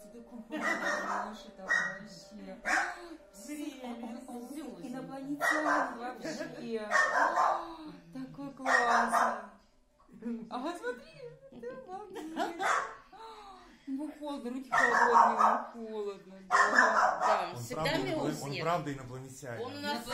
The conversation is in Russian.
Ты такой Наши товарищи. вообще. Прелесть. Инопланетян вообще. Такой классный. Ага, смотри, ты обалдеть. Ну, холодно, руки холодные, холодно, да. Да, он всегда правда, он, он правда инопланетянин. Он у нас